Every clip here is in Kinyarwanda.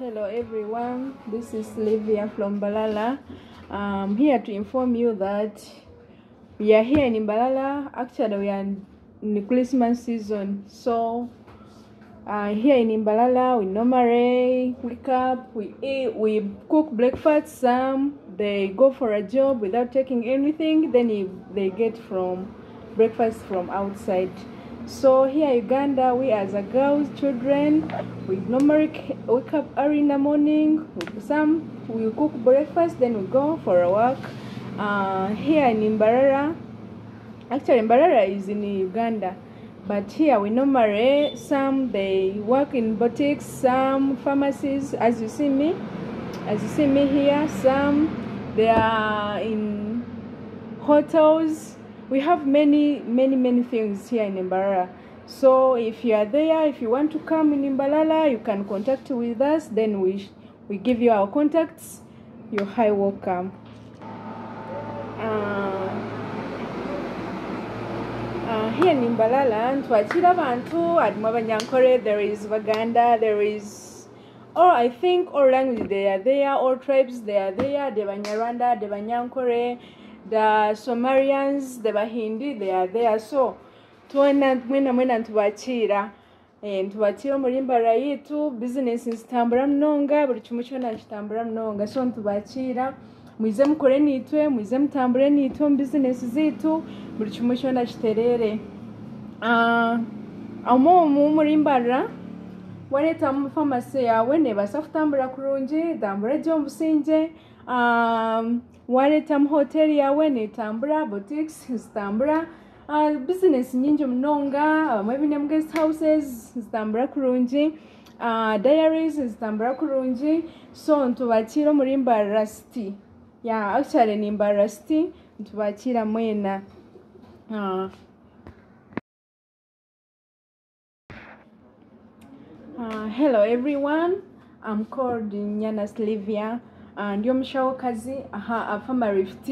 Hello everyone, this is Livia from Balala. I'm here to inform you that we are here in Balala. Actually, we are in the Christmas season. So, uh, here in Imbalala, we normally wake up, we eat, we cook breakfast. Some they go for a job without taking anything. Then they get from breakfast from outside. So here in Uganda, we as a girls, children, we normally wake up early in the morning. Some we cook breakfast, then we go for a walk. Uh, here in Imbarara, actually Imbarara is in Uganda, but here we normally some they work in boutiques, some pharmacies. As you see me, as you see me here, some they are in hotels. We have many, many, many things here in Imbarara. So if you are there, if you want to come in Imbalala, you can contact with us. Then we we give you our contacts. You're high welcome. Uh, uh, here in Imbalala, twakira abantu harimu abanyankore, there is Baganda, there is or I think all languages they are there, all tribes they are there, the Banyarwanda, the the Somalians, the Bahindi, they are there. So mwena mwena ntubakira. Eh, ntubakira muri mbara yitu business zitambura mnonga buri kimwe cyona kitambura mnonga so ntubakira. Mwize mukore nitwe mwize mutambure nitwe mu business zitu buri kimwe cyona kiterere. Ah amo mu muri waneta mu famasi yawe nebasa kutambura kurungi tambura gye omusinge um, waneta mu hoteli yawe netambura boutiques zitambura uh, business nyingi munonga abamwe binemu guest houses zitambura kurungi uh, diaries zitambura kurungi so ntubakira muri mbarara city ya actually ni mbarara city ntubakira mwena. Uh, hello everyone. I'm called Nyana Slivia. Uh, ndi omushawokazi aha afama Rift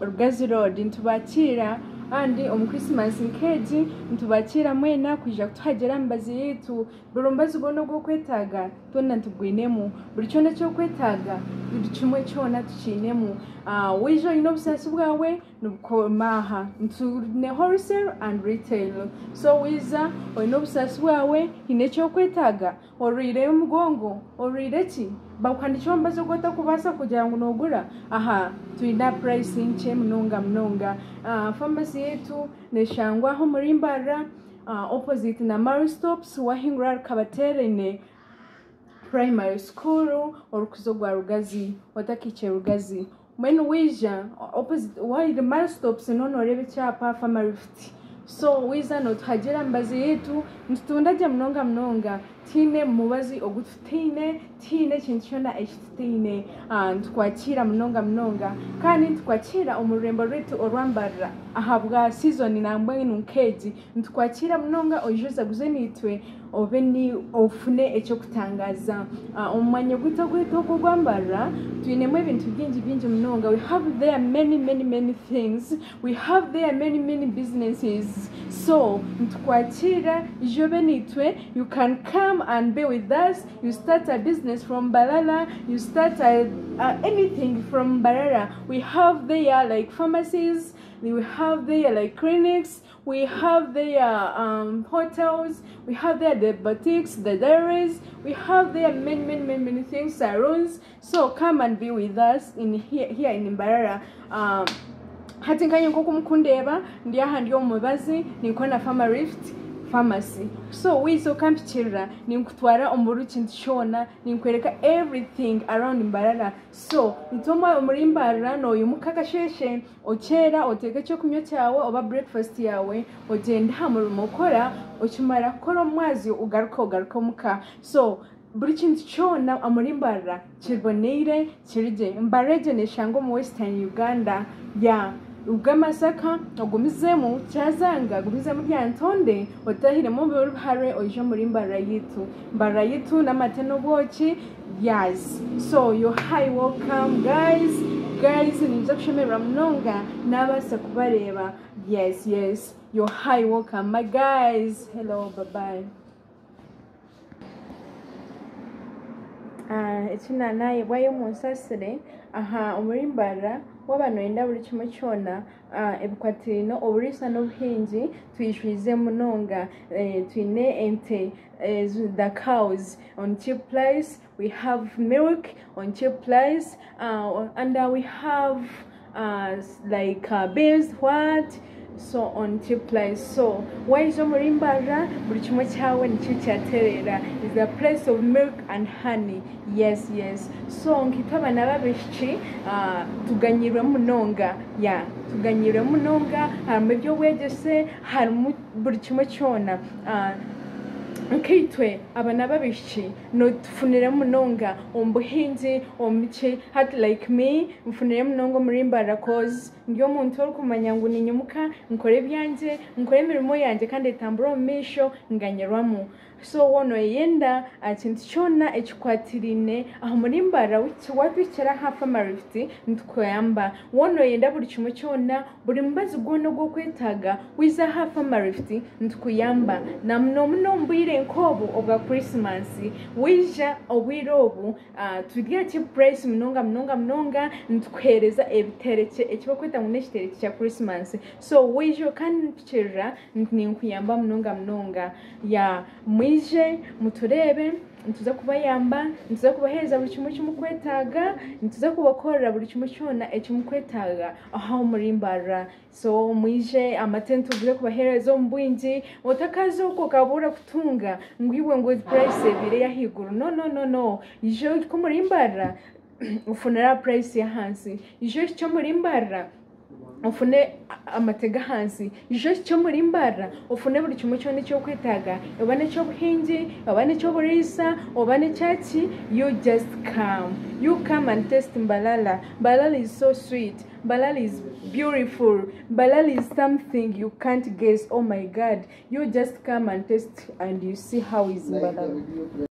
Rugazi Road ntubakira andi omu Christmas nkeegi ntubakira mwena kwija kutuhagira emibazi yitu buri omubazi gwona twona ntugwinemu buri kyona ekyokwetaaga buri kimwe kyona tukiinemu uh, wija oyine obusaasi bwawe nibukoma ntune wholesale and retail. So wiza oyine obusaasi bwawe hiine ekyokwetaaga orwire omugongo orwire ki? Bakuhandikira omubazi ogwotakubaasa kugira ngu noogura aha twine price nkye munonga munonga. Famasi yetu neshangwaho muri mbarra uh, opposite na maristops wahingura kabaterene. primary school or ogwa rugazi otakikye rugazi. Mbwenu wija opposite wide mile stops nono oreeba ekyapa family lift so wiija notuhagira emibazi mbazi yetu gye munonga munonga tiine mubazi ogututiine tiine ekintu kyona ekitutiine Ah, nitukwakira munonga munonga. Kandi nitukwakira omu rurembo rwitu orwambarira aha bwa season nangwa enu nkeegi nitukwakira munonga oijuza guze niitwe obe ni ofune ekyokutangaza. Ah, omu mwanya gwitu ogwitu ogu ogwambarira twinemu ebintu bingi bingi munonga. We have there many many many things. We have there many many businesses. So nitukwakira ijobe niitwe you can come and be with us. You start a business from balala you start a, a, anything from balala we have there like pharmacies. We have there like clinics. We have there um, hotels. We have there the boutiques the dairies. We have there many many many many things salons. So come and be with us in here, here in Mbarara um, hati nkanye nk'uko mukundeba ndi aha ndi omu mubazi ninkona fama rift pharmacy. So wiza okampikirira ninkutwara omu buri kintu kyona ninkwereka everything around mbarara. So nitoma omuri mbarara noyimuka akasheshe okyera oteeka ekyokunywa kyawe oba breakfast yawe ogyenda aha murimo okora okimara kukora omwazi ogaruka ogaruka omuka. So buri kintu kyona omuri mbarara kiboneire kirigye mbarara egyo neshanga omu western uganda. Ya ubw'amasaka ogumizemu cyazanga gumizemu byantonde otahiremo biruhare oije muri mbara yitu mbara yitu n'amata n'obwoki yes. So you're high welcome guys. Guys ninza kushemerera munonga n'abasa kubareba. Yes yes. You're high welcome my guys. Hello bye bye ah, ekinanayibwayo mu nsasire aha omuri mbara waba noyenda buri kimwe kyona. Ah, ebikwatiriine oburiisa n'obuhingi tuyishwize munonga. Eh, twine ente eh, the cows on cheap price. We have milk on cheap price. Uh, and uh, we have uh, like uh, beans what so on tiplines so waiza muri mbarra buri kimwe cyawe nicyo cyaterera is the place of milk and honey. Yes yes. So nkita abana b'abeshi uh, tuganyirwe munonga. Ya yeah. tuganyirwe munonga. Harimo ibyo wegese harimo buri kimwe cyona uh, nkaitwe abana b'abishiki notufunire munonga omu buhingi omu biki hati like me nfunire munonga omuri mbara cause. Ndi omuntu orikumanya ngu ninyimuka nkore ebyangye nkore emirimo yange kandi etambure omu maisho so wono yenda ekintu kyona ekikwatiriine aha muri mbara watwikira ha famarift nitukuyamba wono yenda buri kimwe kyona buri mubazi gwona ogw'okwetaaga wiza ha famarift nitukuyamba na muno muno omu bwire nk'obu obwa krisimasi wija obwire obu turi aha cheap price munonga munonga munonga nitukuheereza ebiterekye eki bakweta ngu n'ekiterekye kya krisimasi so wija kandi nipikirira ninkuyamba munonga munonga. Ya mwije mutureebe nituza kubayamba nituza kubaheereza buri kimwe kimukwetaaga nituza kubakorera buri kimwe kyona ekimukwetaaga aha omuri mbara so mwije amate nitugire kubaheereza omu bwingi otakaza okwo okabura kutunga. Ngu iwe ngu price ebire y'ahaiguru no no no no. Ijo komuri mbara ufunira price y'ahansi ijo kyomuri mbara ofune amate g'ahansi ijo kyo muri mbara ofune buri kimwe kyona ekyokwetaaga oba n'ekyobuhingi oba n'ekyoburiisa oba n'ekyaki you just come. You come and taste mbalala. Mbalala is so sweet. Mbalala is beautiful. Mbalala is something you can't guess. Oh my god. You just come and taste and you see how is mbalala